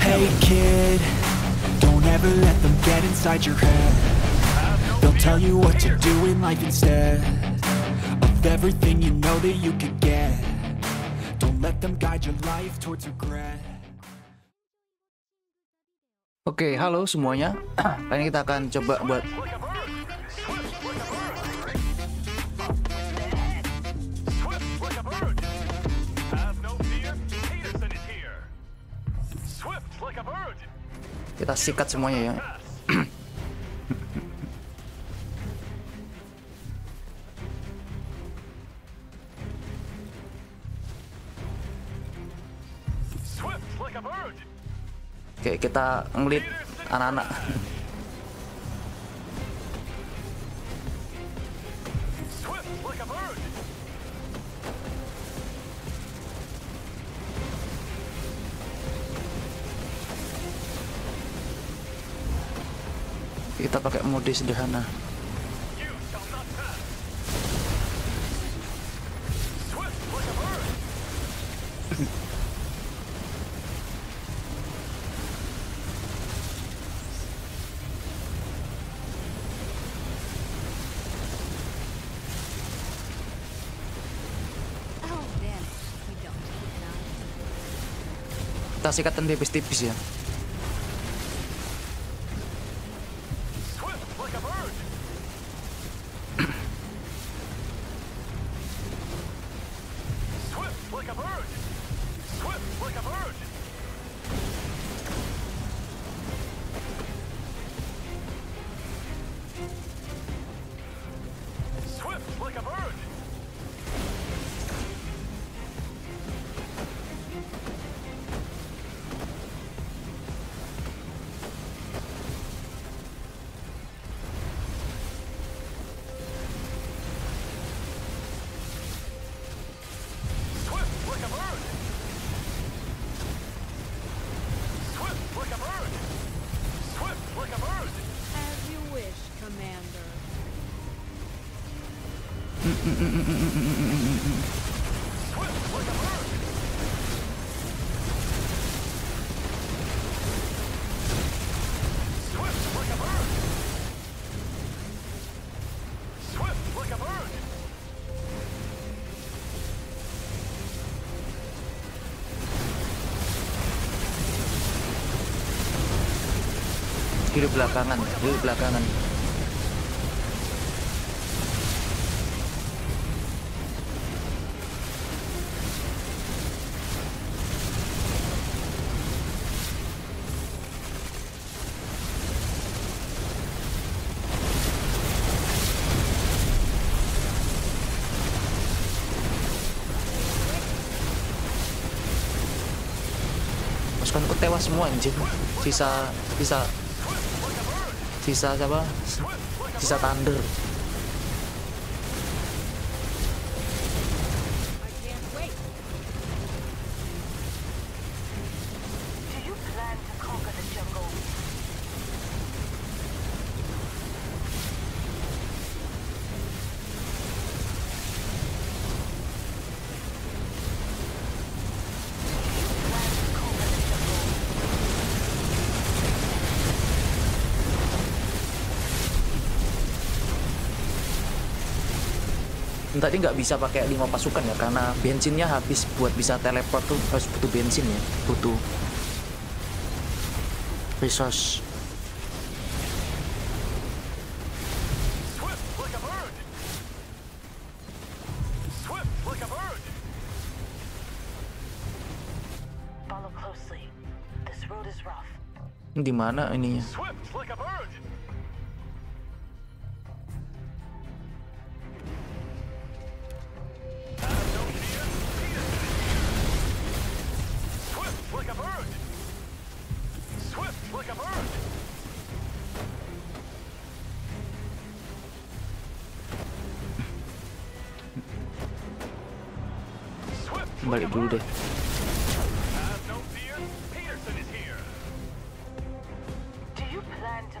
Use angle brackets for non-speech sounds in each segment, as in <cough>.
Hey kid, don't ever let them get inside your head. They'll tell you what to do in life instead of everything you know that you could get. Don't let them guide your life towards regret. Oke, halo semuanya. <clears throat> Kali ini kita akan coba buat kita sikat semuanya ya. Oke, kita ngelit anak-anak. Don't keep an eye. Kita sikatan tipis-tipis ya. Kiri belakangan, kiri belakangan. Pasukanku tewas semua anjir. Sisa sisa sisa siapa? Sisa Thunder. I can't wait. Do you plan to conquer the jungle? Tadi nggak bisa pakai lima pasukan ya karena bensinnya habis buat bisa teleport tuh harus butuh bensin ya, butuh resource. Di mana ininya? Swift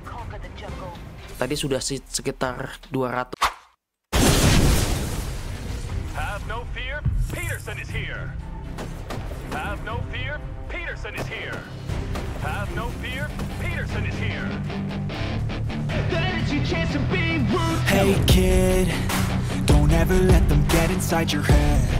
conquer the jungle? Tadi sudah sekitar 200 Have no fear. Peterson is here. Have no fear, Peterson is here. Have no fear, Peterson is here. That is your chance to be rude. Hey kid, don't ever let them get inside your head.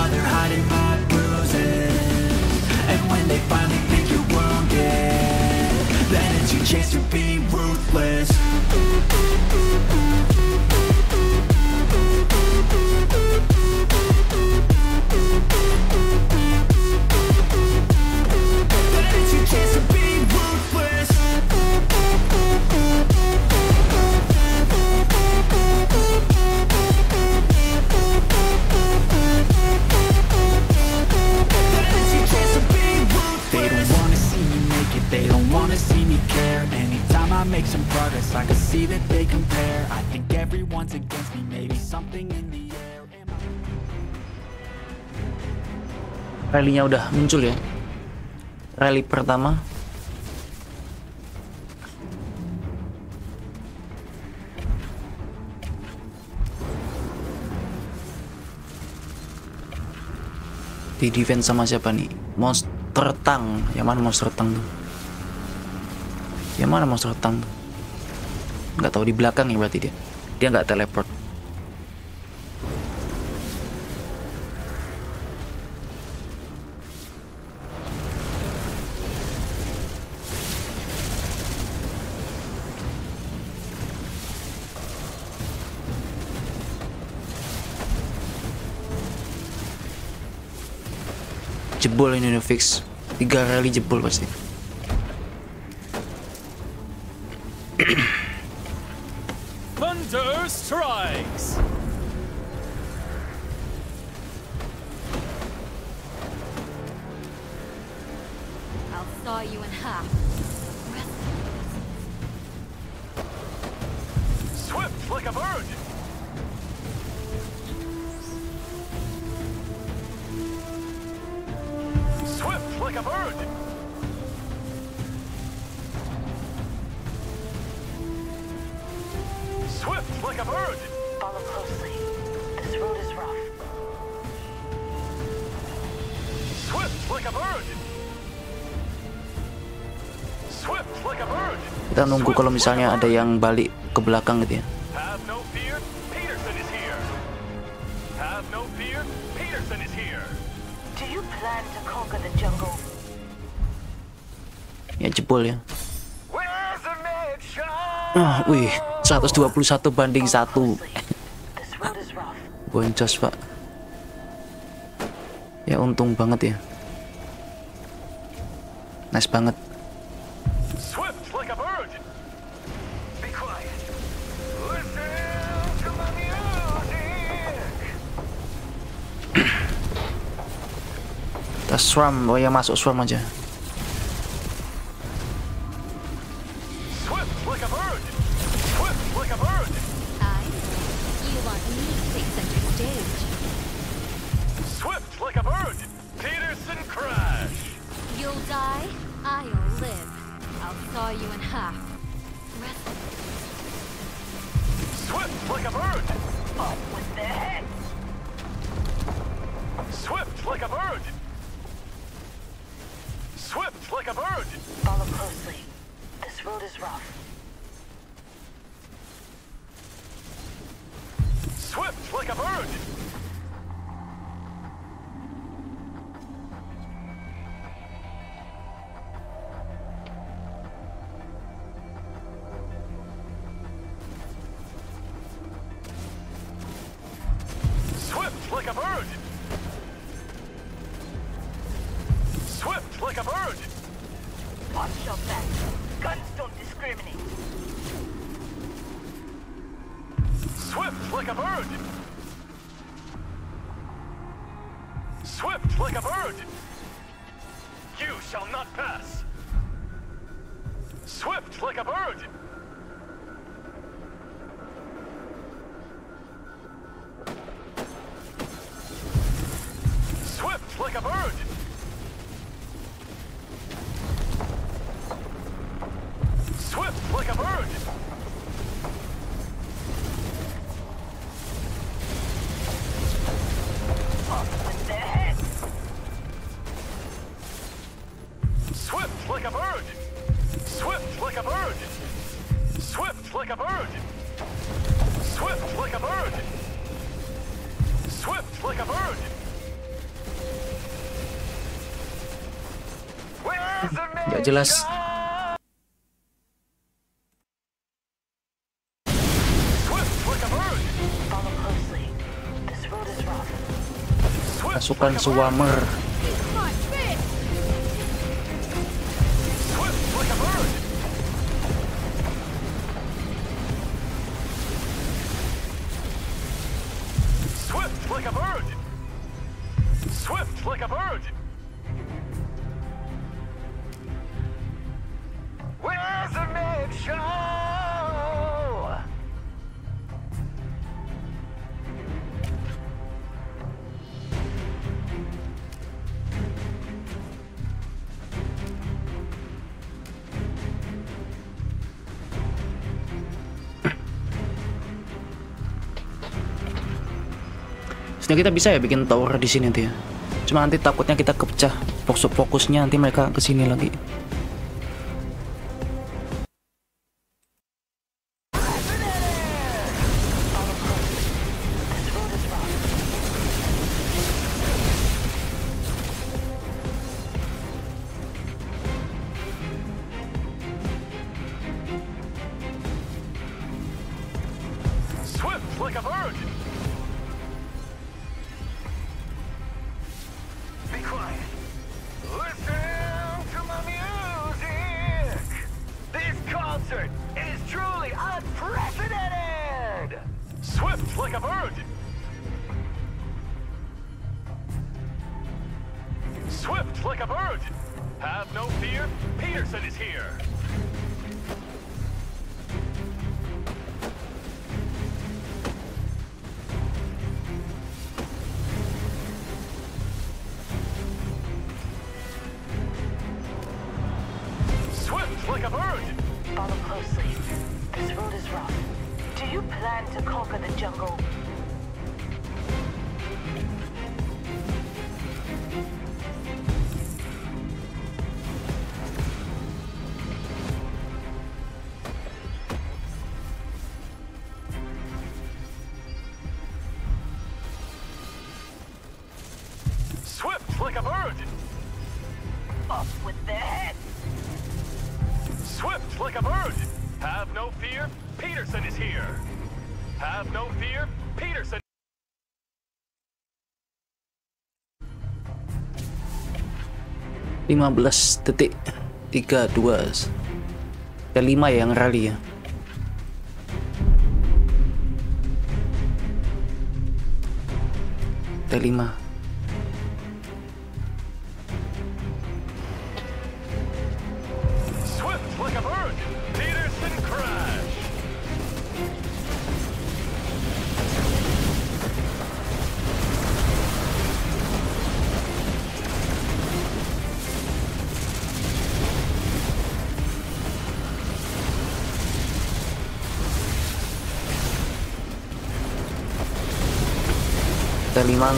Rally-nya udah muncul ya. Rally pertama. Di defense sama siapa nih? Monster Tang. Yang mana Monster Tang tuh? Yang mana Monster Tang tuh? Nggak tahu di belakang ya berarti dia. Dia nggak teleport. Jebol ini udah fix tiga kali jebol pasti <clears throat> Thunder strikes. I'll saw you in half. Kita nunggu kalau misalnya ada yang balik ke belakang gitu ya Have no fear, Peterson is here. Have no fear, Peterson is here. Do you plan to conquer the jungle? ya jebol ya ah wih 121 banding satu This road is rough. boncos pak ya untung banget ya nice banget kita swarm oh ya masuk swarm aja Watch your back. Guns don't discriminate. Swift like a bird! Swift like a bird! You shall not pass! Swift like a bird! A bird. Swift like a bird. Swift like a bird. Nggak jelas. Swift like Sebenarnya kita bisa ya bikin tower di sini nanti ya. Cuma nanti takutnya kita kepecah fokus fokusnya nanti mereka ke sini lagi. Like a bird. Plan to conquer the jungle? 15 detik 3, 2 ada 5 ya yang rally ya. T5 bird.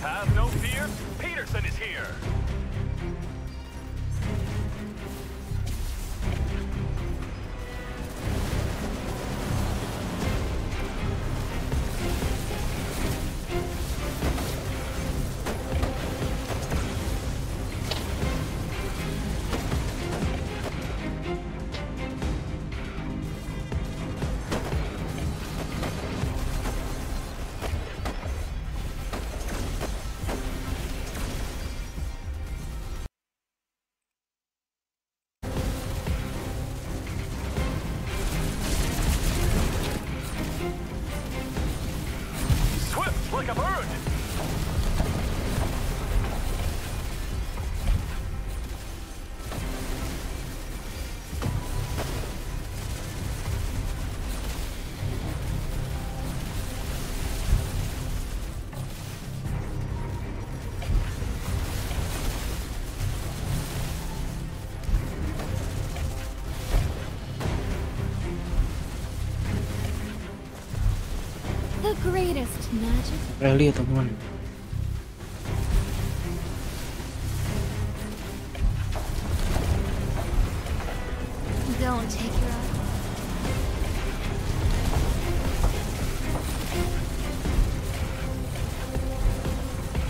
Have no fear. Peterson is here. like a bird. Rally atau gimana Don't take your eye.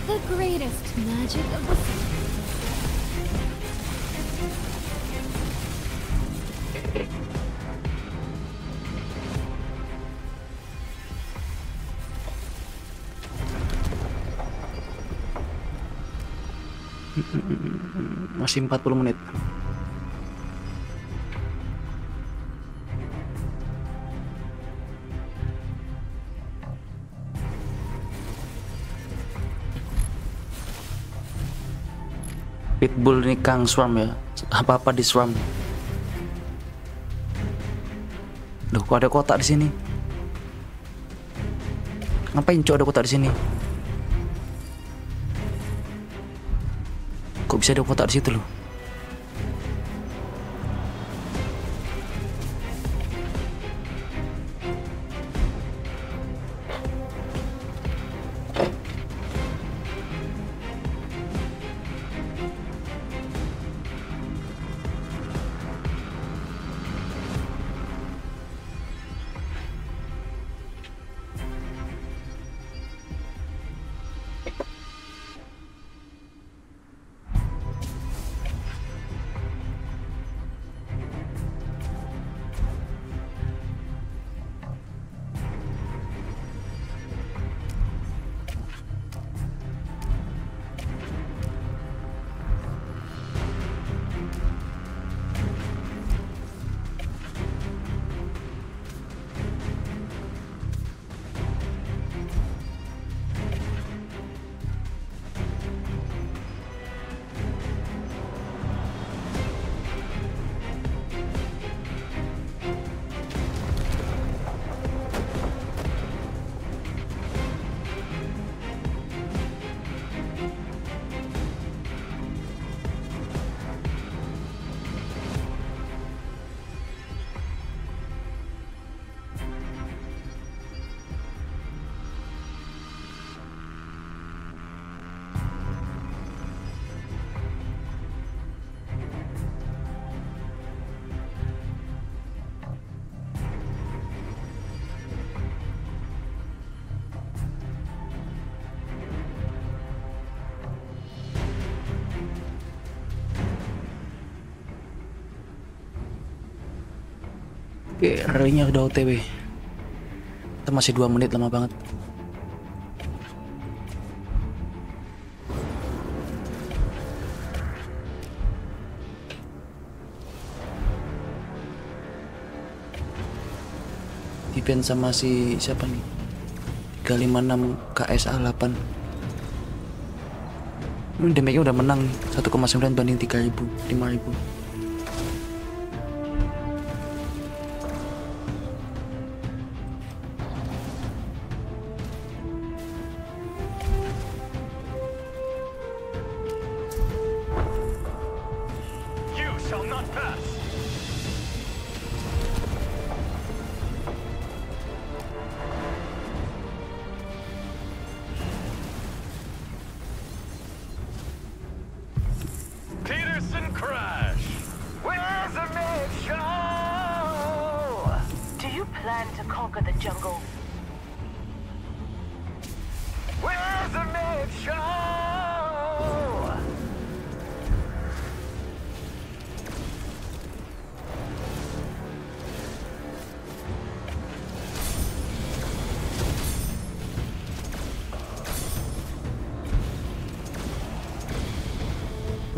The greatest magic of the masih 40 menit. Pitbull ini Kang Swarm ya. Apa-apa di Swarm. Loh kok ada kotak di sini? Ngapain cok ada kotak di sini Kok bisa ada kotak di situ loh Oke, rally-nya udah OTW. Kita masih 2 menit lama banget. Defense sama si siapa nih? 356 KSA 8. Ini damage-nya udah menang nih. 1,9 banding 3000, 5000.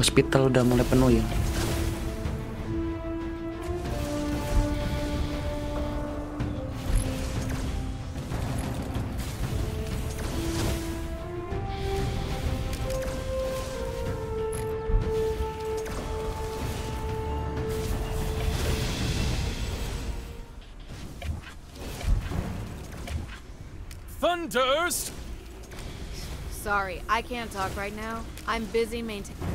Hospital udah mulai penuh ya. Thunders! Sorry, I can't talk right now. I'm busy maintaining.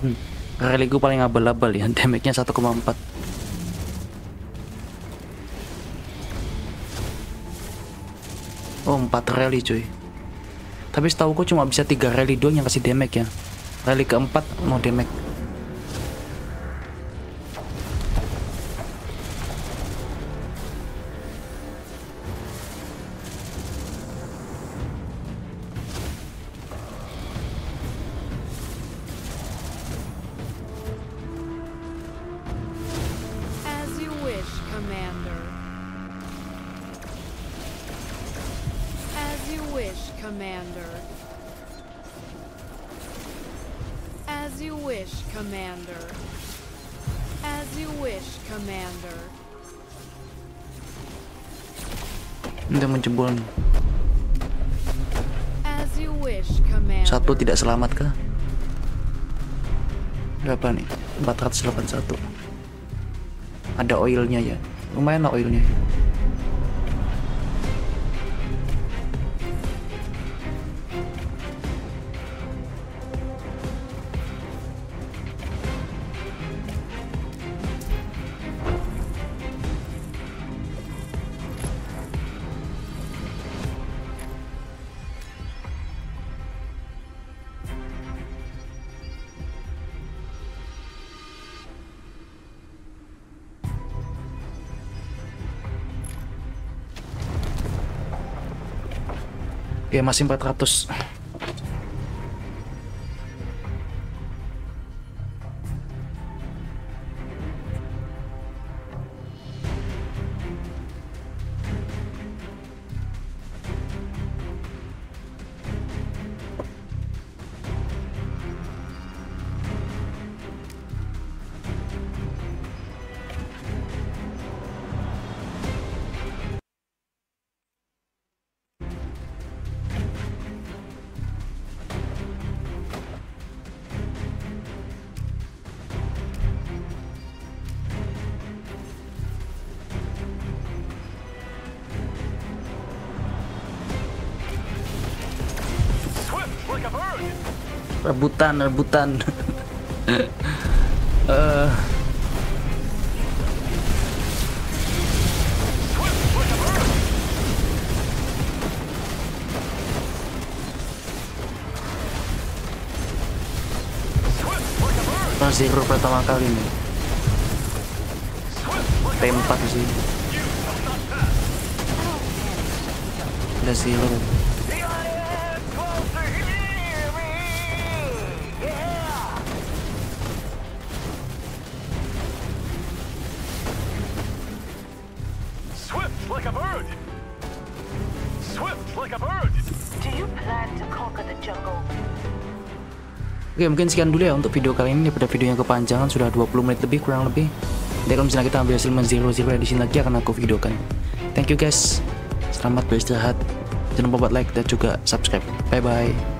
Hmm. Rally gue paling abal-abal ya, <laughs> damage-nya 1,4. Oh, 4 rally cuy. Tapi setahu gue cuma bisa 3 rally doang yang kasih damage ya. Rally keempat no damage. As you wish, Commander. As you wish, Commander. Udah menjebol nih. As you wish, Commander. Satu tidak selamat kah? Berapa nih? 481. Ada oilnya ya. Lumayan lah oilnya. Ya masih 400. A bird. pas zero pertama kali a T4 sih. Udah zero. A bird. Swift like a bird. Do you plan to conquer the jungle? Oke mungkin sekian dulu ya untuk video kali ini. Daripada videonya kepanjangan sudah 20 menit lebih kurang lebih. Dan kalau misalnya kita ambil hasil men zero zero di sini lagi akan aku videokan. Thank you guys. Selamat beristirahat. Jangan lupa buat like dan juga subscribe. Bye bye